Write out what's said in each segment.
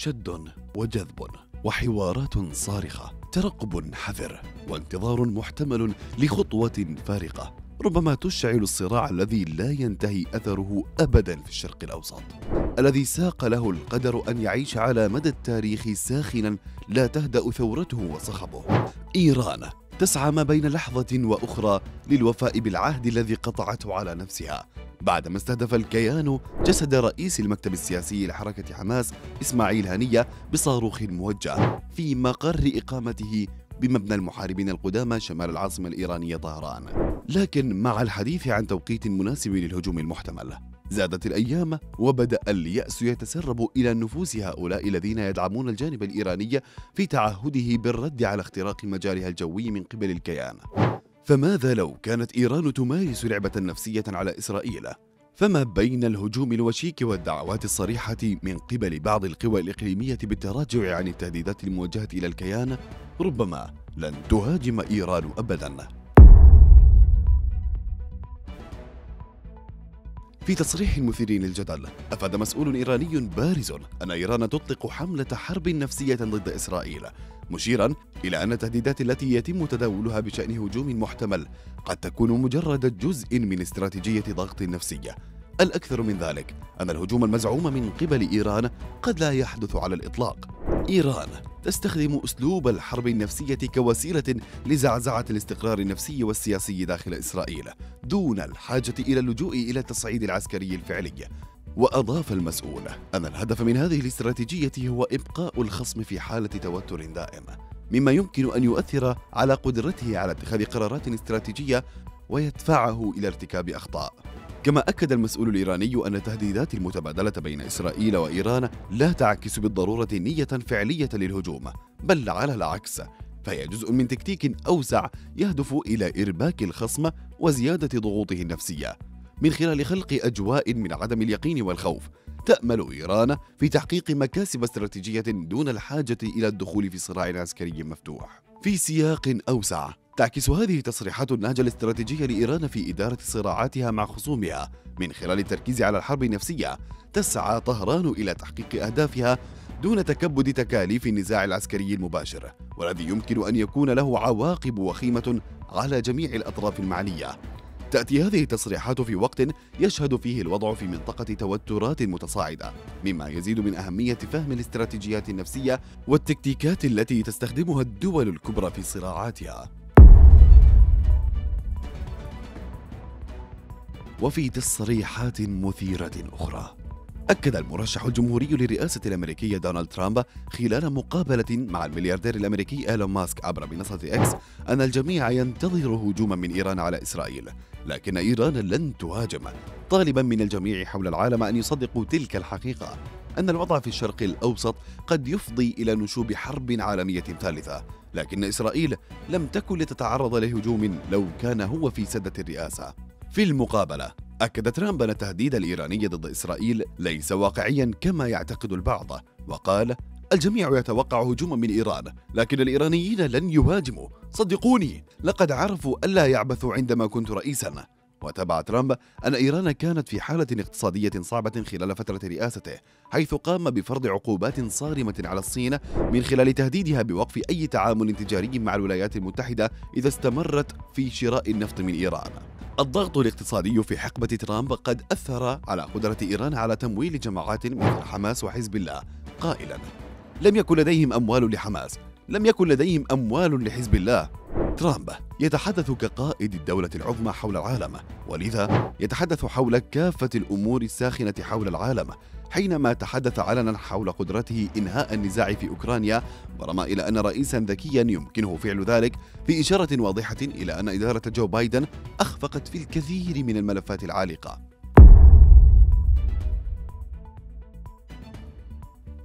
شد وجذب وحوارات صارخة ترقب حذر وانتظار محتمل لخطوة فارقة ربما تشعل الصراع الذي لا ينتهي أثره ابدا في الشرق الأوسط. الذي ساق له القدر أن يعيش على مدى التاريخ ساخنا لا تهدأ ثورته وصخبه. إيران تسعى ما بين لحظة وأخرى للوفاء بالعهد الذي قطعته على نفسها. بعدما استهدف الكيان جسد رئيس المكتب السياسي لحركة حماس إسماعيل هنيه بصاروخ موجه في مقر إقامته بمبنى المحاربين القدامى شمال العاصمة الإيرانية طهران. لكن مع الحديث عن توقيت مناسب للهجوم المحتمل زادت الأيام وبدأ اليأس يتسرب إلى نفوس هؤلاء الذين يدعمون الجانب الإيراني في تعهده بالرد على اختراق مجالها الجوي من قبل الكيان. فماذا لو كانت إيران تمارس لعبة نفسية على إسرائيل؟ فما بين الهجوم الوشيك والدعوات الصريحة من قبل بعض القوى الإقليمية بالتراجع عن التهديدات الموجهة إلى الكيان؟ ربما لن تهاجم إيران أبدا. في تصريح مثير للجدل. أفاد مسؤول إيراني بارز أن إيران تطلق حملة حرب نفسية ضد إسرائيل مشيرا إلى أن التهديدات التي يتم تداولها بشأن هجوم محتمل. قد تكون مجرد جزء من استراتيجية ضغط نفسية الأكثر من ذلك أن الهجوم المزعوم من قبل إيران قد لا يحدث على الإطلاق. إيران تستخدم أسلوب الحرب النفسية كوسيلة لزعزعة الاستقرار النفسي والسياسي داخل إسرائيل دون الحاجة إلى اللجوء إلى التصعيد العسكري الفعلي. وأضاف المسؤول أن الهدف من هذه الاستراتيجية هو إبقاء الخصم في حالة توتر دائم مما يمكن أن يؤثر على قدرته على اتخاذ قرارات استراتيجية ويدفعه إلى ارتكاب أخطاء. كما أكد المسؤول الإيراني أن التهديدات المتبادلة بين إسرائيل وإيران لا تعكس بالضرورة نية فعلية للهجوم بل على العكس فهي جزء من تكتيك أوسع يهدف إلى إرباك الخصم وزيادة ضغوطه النفسية. من خلال خلق أجواء من عدم اليقين والخوف تأمل إيران في تحقيق مكاسب استراتيجية دون الحاجة إلى الدخول في صراع عسكري مفتوح. في سياق أوسع تعكس هذه التصريحات النهج الاستراتيجي لإيران في إدارة صراعاتها مع خصومها. من خلال التركيز على الحرب النفسية تسعى طهران إلى تحقيق أهدافها دون تكبد تكاليف النزاع العسكري المباشر والذي يمكن أن يكون له عواقب وخيمة على جميع الأطراف المعنية تأتي هذه التصريحات في وقت يشهد فيه الوضع في منطقة توترات متصاعدة مما يزيد من أهمية فهم الاستراتيجيات النفسية والتكتيكات التي تستخدمها الدول الكبرى في صراعاتها. وفي تصريحات مثيرة أخرى. أكد المرشح الجمهوري للرئاسة الأمريكية دونالد ترامب خلال مقابلة مع الملياردير الأمريكي إيلون ماسك عبر منصة إكس أن الجميع ينتظر هجوما من إيران على إسرائيل. لكن إيران لن تهاجم. طالبا من الجميع حول العالم أن يصدقوا تلك الحقيقة أن الوضع في الشرق الأوسط قد يفضي إلى نشوب حرب عالمية ثالثة. لكن إسرائيل لم تكن لتتعرض لهجوم لو كان هو في سدة الرئاسة. في المقابلة أكد ترامب أن التهديد الإيراني ضد إسرائيل ليس واقعيا كما يعتقد البعض وقال الجميع يتوقع هجوما من إيران لكن الإيرانيين لن يهاجموا. صدقوني لقد عرفوا ألا يعبثوا عندما كنت رئيسا. وتابع ترامب أن إيران كانت في حالة اقتصادية صعبة خلال فترة رئاسته حيث قام بفرض عقوبات صارمة على الصين من خلال تهديدها بوقف أي تعامل تجاري مع الولايات المتحدة إذا استمرت في شراء النفط من إيران. الضغط الاقتصادي في حقبة ترامب قد أثر على قدرة إيران على تمويل جماعات مثل حماس وحزب الله. قائلا لم يكن لديهم أموال لحماس. لم يكن لديهم أموال لحزب الله. ترامب. يتحدث كقائد الدولة العظمى حول العالم ولذا يتحدث حول كافة الأمور الساخنة حول العالم حينما تحدث علنا حول قدرته إنهاء النزاع في أوكرانيا ورمى إلى أن رئيسا ذكيا يمكنه فعل ذلك في إشارة واضحة إلى أن إدارة جو بايدن أخفقت في الكثير من الملفات العالقة.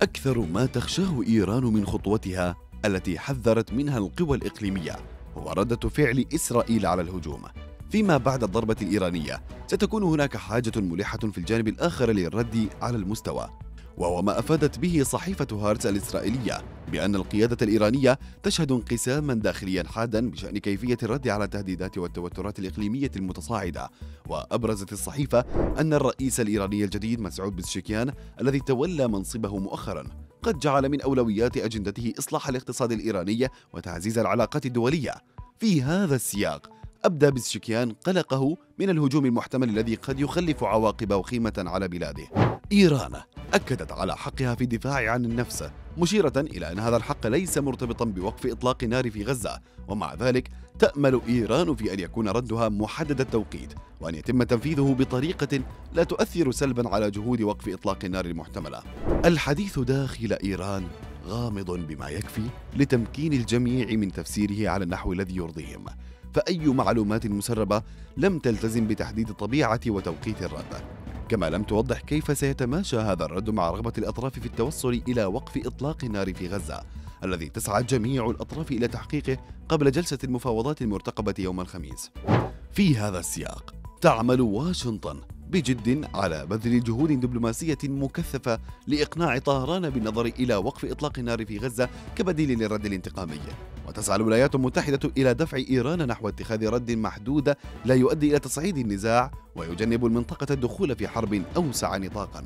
أكثر ما تخشاه إيران من خطوتها التي حذرت منها القوى الإقليمية. هو ردة فعل إسرائيل على الهجوم. فيما بعد الضربة الإيرانية ستكون هناك حاجة ملحة في الجانب الآخر للرد على المستوى. وهو ما أفادت به صحيفة هارتز الإسرائيلية بأن القيادة الإيرانية تشهد انقساما داخليا حادا بشأن كيفية الرد على التهديدات والتوترات الإقليمية المتصاعدة. وأبرزت الصحيفة أن الرئيس الإيراني الجديد مسعود بزشكيان الذي تولى منصبه مؤخرا قد جعل من أولويات أجندته إصلاح الاقتصاد الإيراني وتعزيز العلاقات الدولية. في هذا السياق أبدى بسشكيان قلقه من الهجوم المحتمل الذي قد يخلف عواقب وخيمة على بلاده. إيران أكدت على حقها في الدفاع عن النفس مشيرة إلى أن هذا الحق ليس مرتبطا بوقف إطلاق النار في غزة ومع ذلك تأمل إيران في أن يكون ردها محدد التوقيت وأن يتم تنفيذه بطريقة لا تؤثر سلبا على جهود وقف إطلاق النار المحتملة. الحديث داخل إيران غامض بما يكفي لتمكين الجميع من تفسيره على النحو الذي يرضيهم. فأي معلومات مسربة لم تلتزم بتحديد طبيعة وتوقيت الرد. كما لم توضح كيف سيتماشى هذا الرد مع رغبة الأطراف في التوصل إلى وقف إطلاق النار في غزة. الذي تسعى جميع الأطراف إلى تحقيقه قبل جلسة المفاوضات المرتقبة يوم الخميس. في هذا السياق تعمل واشنطن بجد على بذل جهود دبلوماسية مكثفة لإقناع طهران بالنظر إلى وقف إطلاق النار في غزة كبديل للرد الانتقامي. وتسعى الولايات المتحدة إلى دفع إيران نحو اتخاذ رد محدود لا يؤدي إلى تصعيد النزاع ويجنب المنطقة الدخول في حرب أوسع نطاقا.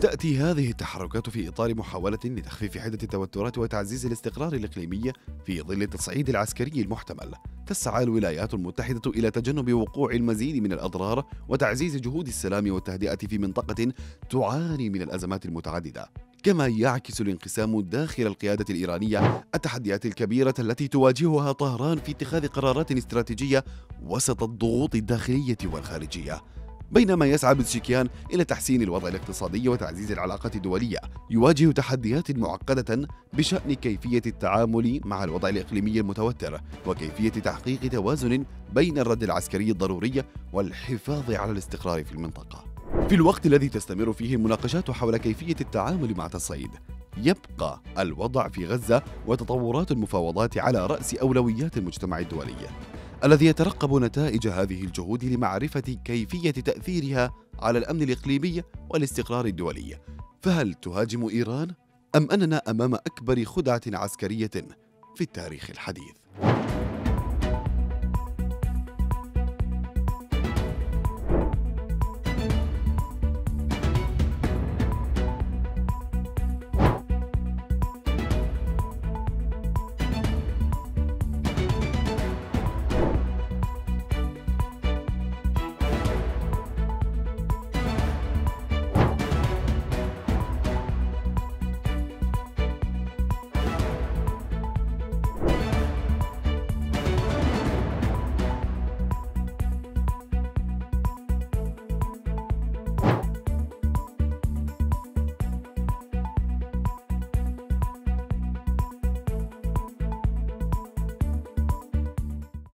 تأتي هذه التحركات في إطار محاولة لتخفيف حدة التوترات وتعزيز الاستقرار الإقليمي في ظل التصعيد العسكري المحتمل. تسعى الولايات المتحدة إلى تجنب وقوع المزيد من الأضرار وتعزيز جهود السلام والتهدئة في منطقة تعاني من الأزمات المتعددة. كما يعكس الانقسام داخل القيادة الإيرانية التحديات الكبيرة التي تواجهها طهران في اتخاذ قرارات استراتيجية وسط الضغوط الداخلية والخارجية. بينما يسعى بتشيكيان إلى تحسين الوضع الاقتصادي وتعزيز العلاقات الدولية. يواجه تحديات معقدة بشأن كيفية التعامل مع الوضع الإقليمي المتوتر وكيفية تحقيق توازن بين الرد العسكري الضروري والحفاظ على الاستقرار في المنطقة. في الوقت الذي تستمر فيه المناقشات حول كيفية التعامل مع تصعيد يبقى الوضع في غزة وتطورات المفاوضات على رأس أولويات المجتمع الدولي. الذي يترقب نتائج هذه الجهود لمعرفة كيفية تأثيرها على الأمن الإقليمي والاستقرار الدولي فهل تهاجم إيران؟ أم أننا أمام أكبر خدعة عسكرية في التاريخ الحديث؟